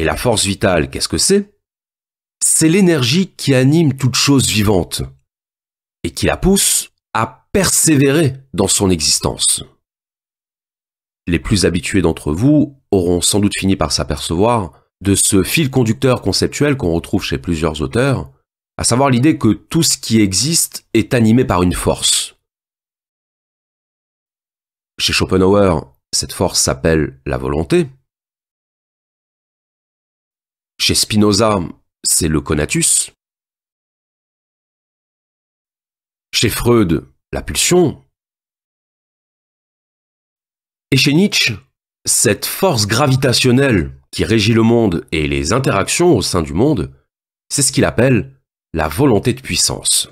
Et la force vitale, qu'est-ce que c'est? C'est l'énergie qui anime toute chose vivante et qui la pousse à persévérer dans son existence. Les plus habitués d'entre vous auront sans doute fini par s'apercevoir de ce fil conducteur conceptuel qu'on retrouve chez plusieurs auteurs, à savoir l'idée que tout ce qui existe est animé par une force. Chez Schopenhauer, cette force s'appelle la volonté. Chez Spinoza, c'est le conatus. Chez Freud, la pulsion. Et chez Nietzsche, cette force gravitationnelle qui régit le monde et les interactions au sein du monde, c'est ce qu'il appelle la volonté de puissance.